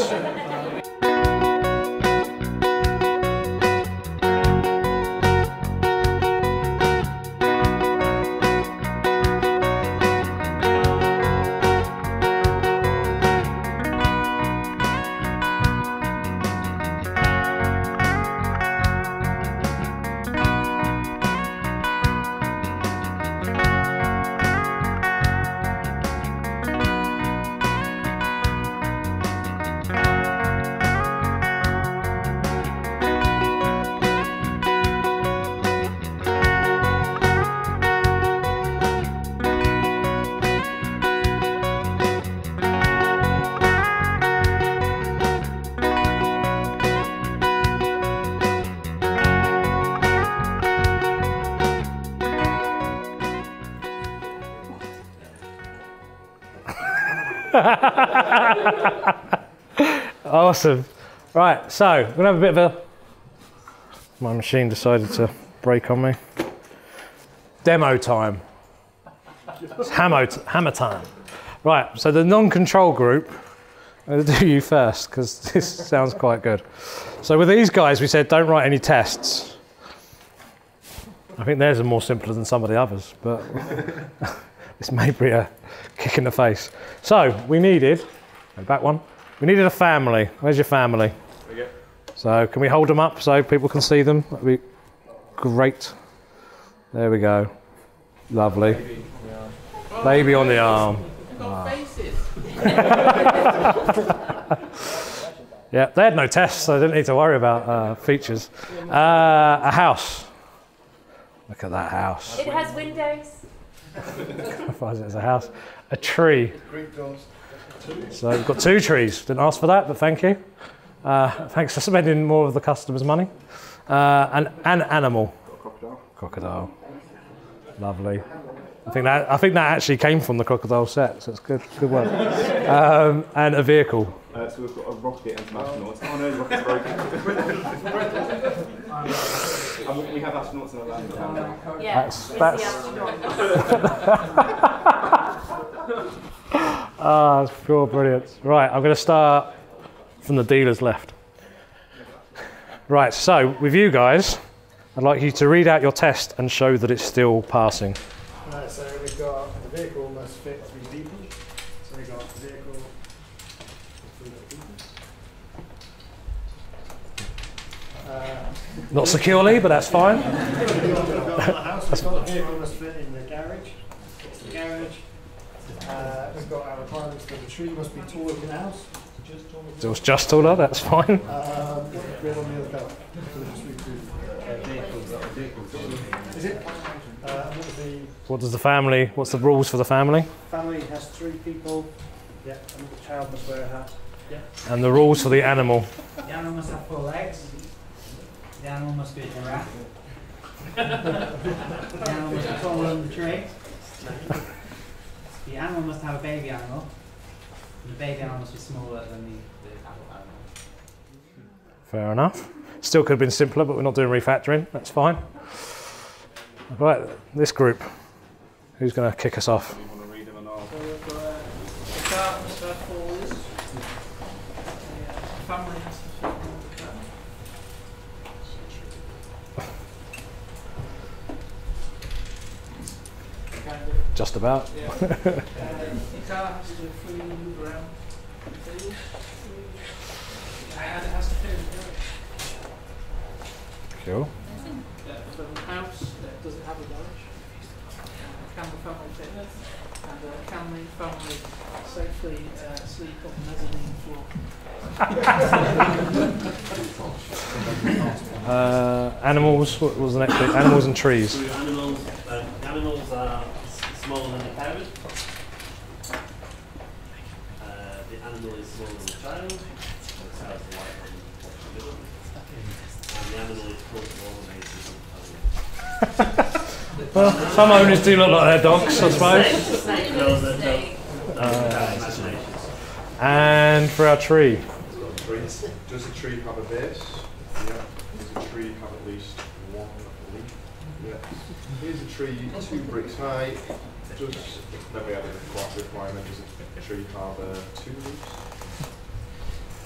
awesome. Right, so we're gonna have a bit of a. My machine decided to break on me. Demo time. It's hammer, hammer time. Right, so the non-control group. I'm gonna do you first because this sounds quite good. So with these guys, we said don't write any tests. I think theirs are more simpler than some of the others, but this may be a kick in the face. So we needed, go back one, we needed a family. Where's your family? So can we hold them up so people can see them? That'd be great. There we go. Lovely. Baby on the arm. Yeah, they had no tests, so they didn't need to worry about uh, features. Uh, a house. Look at that house. It has windows. Qualifies it as a house. A tree. So we've got two trees. Didn't ask for that, but thank you. Uh, thanks for spending more of the customer's money. Uh, an, an animal. Crocodile. Crocodile. Lovely. I think that I think that actually came from the crocodile set, so it's good. Good work. Um, and a vehicle. Uh, so we've got a rocket and some astronauts. Oh no, the rocket's broken. and we- we have astronauts in our land. Yeah. That's- that's- astronaut. Ah, that's pure brilliant. Right, I'm going to start from the dealer's left. Right, so with you guys, I'd like you to read out your test and show that it's still passing. Right, so we've got the vehicle must fit three people. So we've got the vehicle. three little people. Uh, Not securely, but that's fine. we've got, we've got the house, we've got the vehicle must fit in the garage. It's the garage. Uh, we've got our the tree must be taller than the house. Just taller It was just taller, that's fine. Um, we're on the other belt. So we just read through. Is it? Uh, what the What does the family, what's the rules for the family? family has three people. Yeah, and the child must wear a hat. Yeah. And the rules for the animal. The animal must have four legs. The animal must be a giraffe. the animal must be taller than the tree. The animal must have a baby animal. And the baby animal must be smaller than the, the adult animal. Fair enough. Still could have been simpler, but we're not doing refactoring. That's fine. Right, this group. Who's going to kick us off? You want to read them or not? So we've got the car must have four wheels. The family has to fit in the car. Kind of, Just about. yeah. the car has to free move around the field. And it has to fit in the garage. Cool. Yeah, so the house, uh, does it have a garage? Uh, Can the family fit? And uh, can the family safely uh, sleep on the mezzanine floor? Uh, animals, what was the next bit? Animals and trees. So animals, uh, animals are s- smaller than the parent. Uh, the animal is smaller than the child. So the child's the white one, what's the middle. And the animal is close to all the bases Well, some owners do look like their dogs, I suppose. Snake, those are those. And for our tree. Trees. Does a tree have a base? Yeah. Does a tree have at least one leaf? Yeah. Here's a tree two bricks high? Does then we have a requi- requirement? Does a tree have uh, two leaves?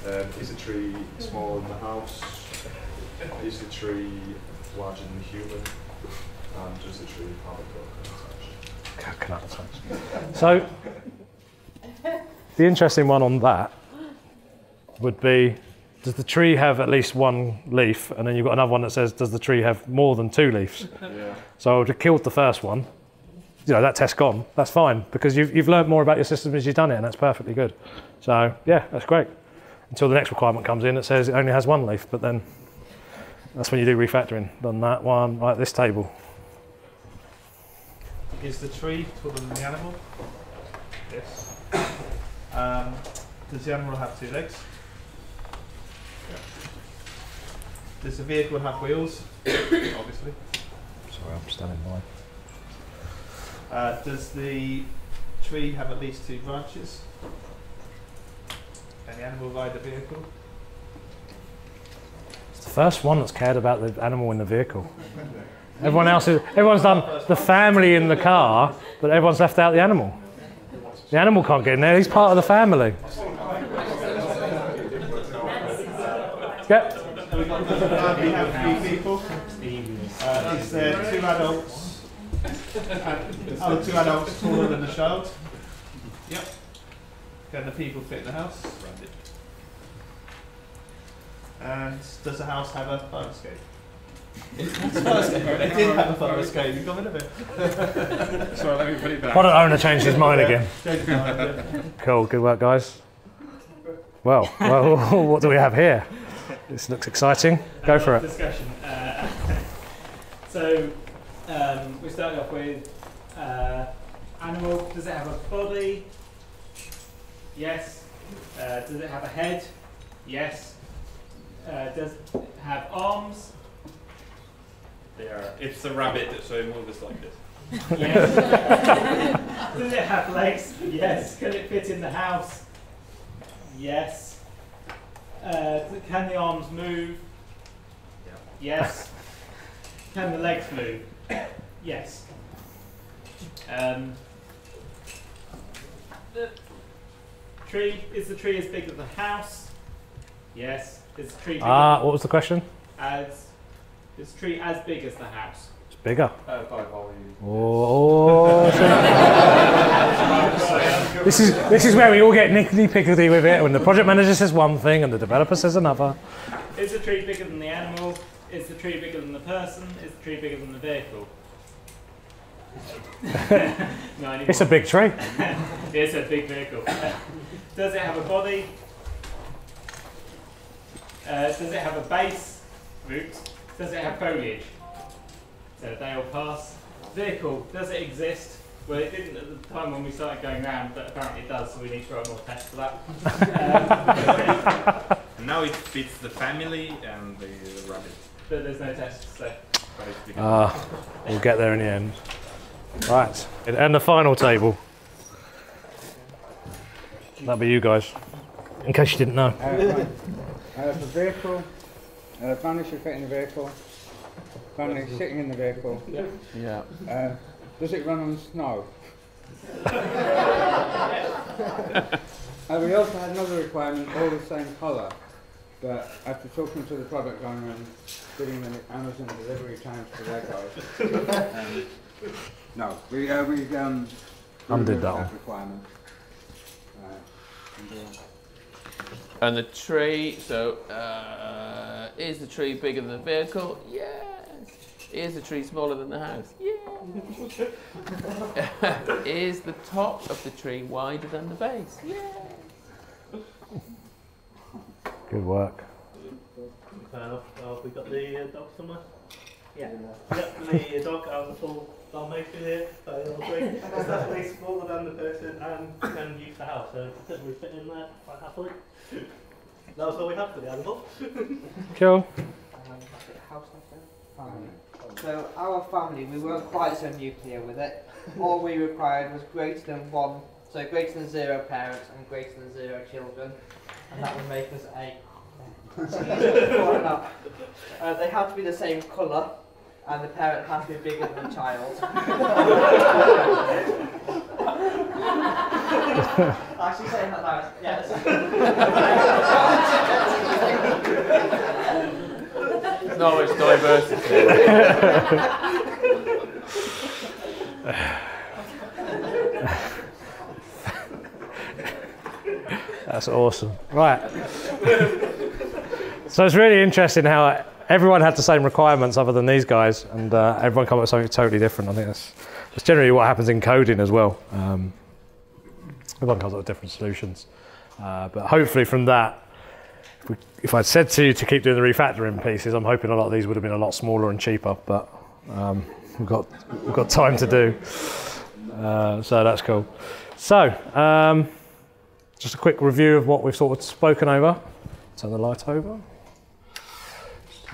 Um, is a tree smaller than the house? Is the tree larger than the human? And does the tree have a coconut attached? So, the interesting one on that would be does the tree have at least one leaf? And then you've got another one that says, does the tree have more than two leaves? Yeah. So I would have killed the first one. You know, that test's gone. That's fine because you've, you've learned more about your system as you've done it, and that's perfectly good. So, yeah, that's great. Until the next requirement comes in that says it only has one leaf, but then that's when you do refactoring. Done that one, like this table. Is the tree taller than the animal? Yes. Um, does the animal have two legs? Does the vehicle have wheels? Obviously. Sorry, I'm standing by. Uh, does the tree have at least two branches? Can the animal ride the vehicle? It's the first one that's cared about the animal in the vehicle. Everyone else is, everyone's done the family in the car, but everyone's left out the animal. The animal can't get in there, he's part of the family. Yep. Uh, we have three people. Uh, is there two adults? And are the two adults taller than the child? Yep. Can the people fit in the house? And does the house have a fire escape? it did have a fire escape. You got rid of it. Sorry, let me put it back. Why don't owner change his mind again? Change your mind, yeah. Cool, good work, guys. Well, well, what do we have here? This looks exciting. Go for it. Discussion. Uh, so um, we started off with uh, animal. Does it have a body? Yes. Uh, does it have a head? Yes. Uh, does it have arms? They are. It's a rabbit so it moves like this. Yes. does it have legs? Yes. Can it fit in the house? Yes. Uh, can the arms move? Yes. Can the legs move? Yes. Um, the tree is the tree as big as the house? Yes. Is the tree big? Ah, what was the question? as is the tree as big as the house? It's bigger. Uh, by volume. Oh, this is this is where we all get nickety pickledy with it when the project manager says one thing and the developer says another. Is the tree bigger than the animal? Is the tree bigger than the person? Is the tree bigger than the vehicle? no. It's a big tree. It's a big vehicle. does it have a body? Uh, does it have a base? Root. Does it have foliage? So they all pass. Vehicle. Does it exist? Well, it didn't at the time when we started going round, but apparently it does, so we need to write more text for that. Um, now it fits the family and the rabbit. But there's no text, so. But it's bigger. Ah, we'll get there in the end. Right, and the final table. That'll be you guys, in case you didn't know. Uh, right. uh, the vehicle, uh, family should fit in the vehicle. Family sitting in the vehicle. Yeah. Uh, does it run on snow? uh, we also had another requirement, all the same colour. But after talking to the product owner and giving them Amazon delivery times for their guys, um, no, we uh, we um, we Undid that requirement. Uh, and, uh, And the tree, so uh, is the tree bigger than the vehicle? Yes. Is the tree smaller than the house? Yes. is the top of the tree wider than the base? Yes. Good work. Fair enough. Uh, we got the uh, dog somewhere? Yeah. Yep, the uh, dog has a full Dalmatian here. So it'll agree. It's definitely smaller than the person and can use the house. So it's we fit in there quite happily. That was all we had for the animal. Cool. So our family, we weren't quite so nuclear with it. All we required was greater than one, so greater than zero parents and greater than zero children, and that would make us eight. So that's four enough. Uh, they have to be the same colour, and the parent has to be bigger than the child. Actually, saying that now, yes. There's not much diversity. That's awesome. Right. so it's really interesting how everyone had the same requirements other than these guys, and uh, everyone come up with something totally different. I think that's, that's generally what happens in coding as well. Um, everyone comes up with different solutions. Uh, but hopefully from that, if, we, if I'd said to you to keep doing the refactoring pieces, I'm hoping a lot of these would have been a lot smaller and cheaper, but um, we've, got, we've got time to do. Uh, so that's cool. So, um, just a quick review of what we've sort of spoken over. Turn the light over.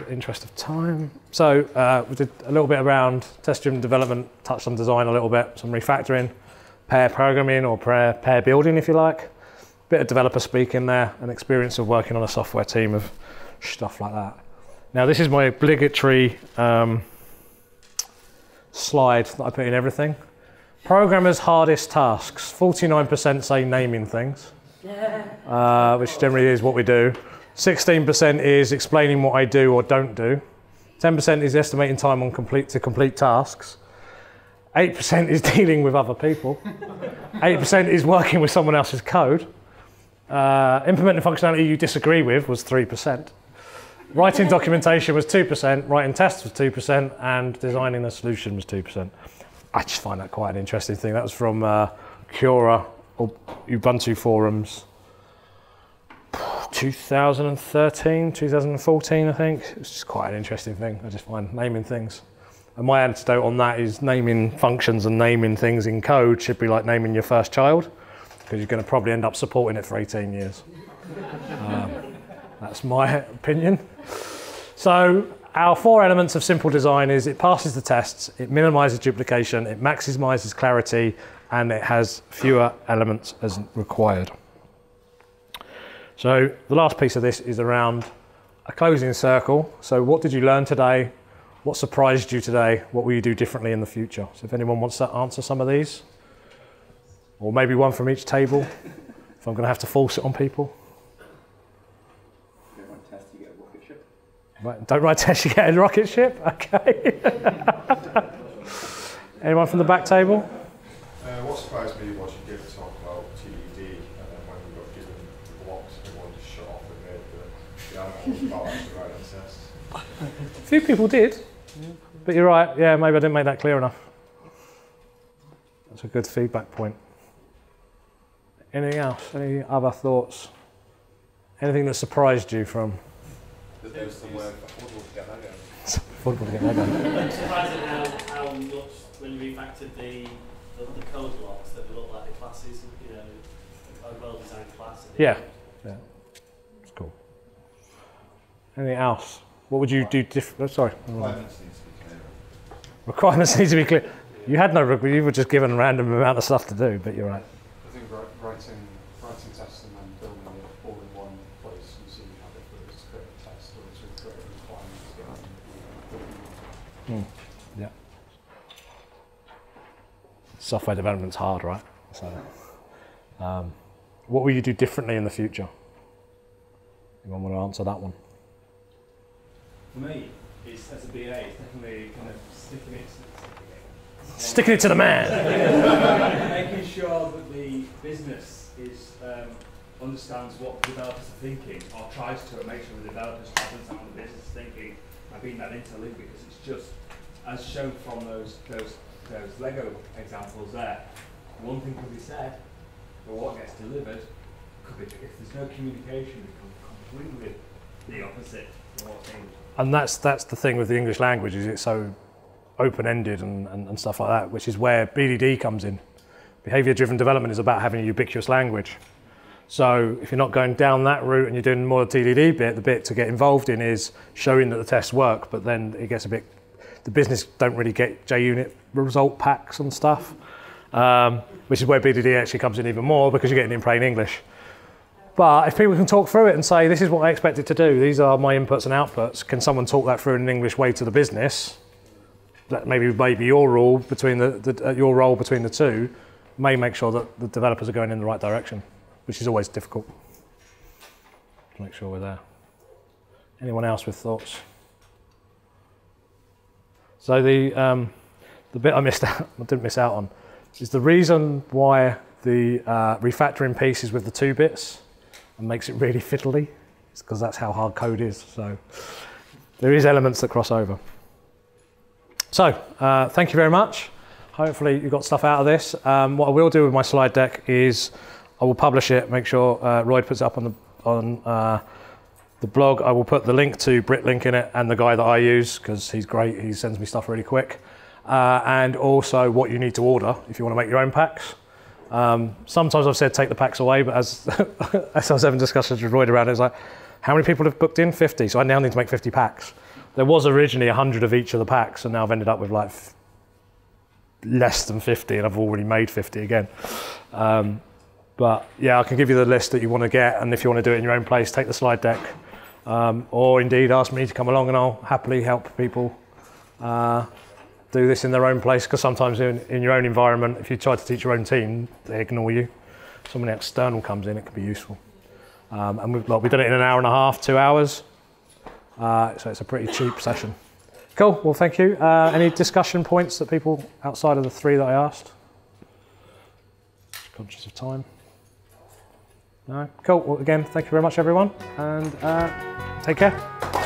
Interest of time. So uh, we did a little bit around test-driven development, touched on design a little bit, some refactoring, pair programming or pair, pair building if you like. Bit of developer speak in there, an experience of working on a software team of stuff like that. Now this is my obligatory um, slide that I put in everything. Programmers' hardest tasks. 49% say naming things, uh, which generally is what we do. 16% is explaining what I do or don't do. 10% is estimating time on complete to complete tasks. 8% is dealing with other people. 8% is working with someone else's code. Uh, implementing functionality you disagree with was 3%. Writing documentation was 2%, writing tests was 2%, and designing a solution was 2%. I just find that quite an interesting thing. That was from uh, Quora Ubuntu forums 2013, 2014, I think. It's just quite an interesting thing. I just find naming things. And my antidote on that is naming functions and naming things in code should be like naming your first child, because you're going to probably end up supporting it for 18 years. Um, that's my opinion. So our four elements of simple design is it passes the tests, it minimizes duplication, it maximizes clarity, and it has fewer elements as required. So the last piece of this is around a closing circle. So what did you learn today? What surprised you today? What will you do differently in the future? So if anyone wants to answer some of these, or maybe one from each table, if I'm going to have to force it on people. Get one test, you get a rocket ship. Don't write tests, you get a rocket ship? Okay. Anyone from the back table? What surprised me was you gave a talk about TDD, and then when we got given the blocks, everyone just shut off and made the, the animals about actually writing the test. A few people did, but you're right. Yeah, maybe I didn't make that clear enough. That's a good feedback point. Anything else? Any other thoughts? Anything that surprised you from That there's somewhere affordable to get that going. football to get that done? I'm surprised at how, how much when you refactored the, the, the code blocks that look like the classes, you know, a well designed class. Yeah. Yeah. It's cool. Anything else? What would you do different? sorry. Requirements need to be clear. Requirements need to be clear. You had no, re- you were just given a random amount of stuff to do, but you're right. I think writing, writing tests and then building it all in one place and seeing how it goes to create a test or to create a requirement. Mm. Yeah. Software development's hard, right? So, um, what will you do differently in the future? Anyone want to answer that one? For me, it's, as a BA, it's definitely kind of sticking it Sticking it to the man. Making sure that the business is um, understands what the developers are thinking, or tries to, and make sure the developers try to understand what the business is thinking, and being that interlink because it's just, as shown from those those those Lego examples there, one thing can be said, but what gets delivered could be if there's no communication, it can completely the opposite what's aimed. And that's that's the thing with the English language is it's so open-ended and, and, and stuff like that, which is where BDD comes in. Behavior-driven development is about having a ubiquitous language. So if you're not going down that route and you're doing more the TDD bit, the bit to get involved in is showing that the tests work, but then it gets a bit, the business don't really get JUnit result packs and stuff, um, which is where BDD actually comes in even more because you're getting in plain English. But if people can talk through it and say, this is what I expect it to do, these are my inputs and outputs, can someone talk that through in an English way to the business? That maybe maybe your rule between the, the uh, your role between the two may make sure that the developers are going in the right direction, which is always difficult. Make sure we're there. Anyone else with thoughts? So the um, the bit I missed out, I didn't miss out on, is the reason why the uh, refactoring piece is with the two bits and makes it really fiddly. It's because that's how hard code is. So there is elements that cross over. So uh, thank you very much. Hopefully you got stuff out of this. Um, what I will do with my slide deck is I will publish it. Make sure uh, Roy puts it up on the on uh, the blog. I will put the link to BrickLink in it and the guy that I use because he's great. He sends me stuff really quick. Uh, and also what you need to order if you want to make your own packs. Um, sometimes I've said take the packs away, but as, as I was having discussions with Roy around it, it's like, how many people have booked in? 50. So I now need to make 50 packs. There was originally 100 of each of the packs, and now I've ended up with like less than 50, and I've already made 50 again. Um, but yeah, I can give you the list that you want to get, and if you want to do it in your own place, take the slide deck, um, or indeed ask me to come along, and I'll happily help people uh, do this in their own place. Because sometimes in, in your own environment, if you try to teach your own team, they ignore you. Someone external comes in, it can be useful. Um, and we've, like, we've done it in an hour and a half, two hours. Uh, so it's a pretty cheap session. Cool. Well, thank you. Uh, any discussion points that people outside of the three that I asked? Conscious of time. No. Cool. Well, again, thank you very much, everyone, and uh, take care.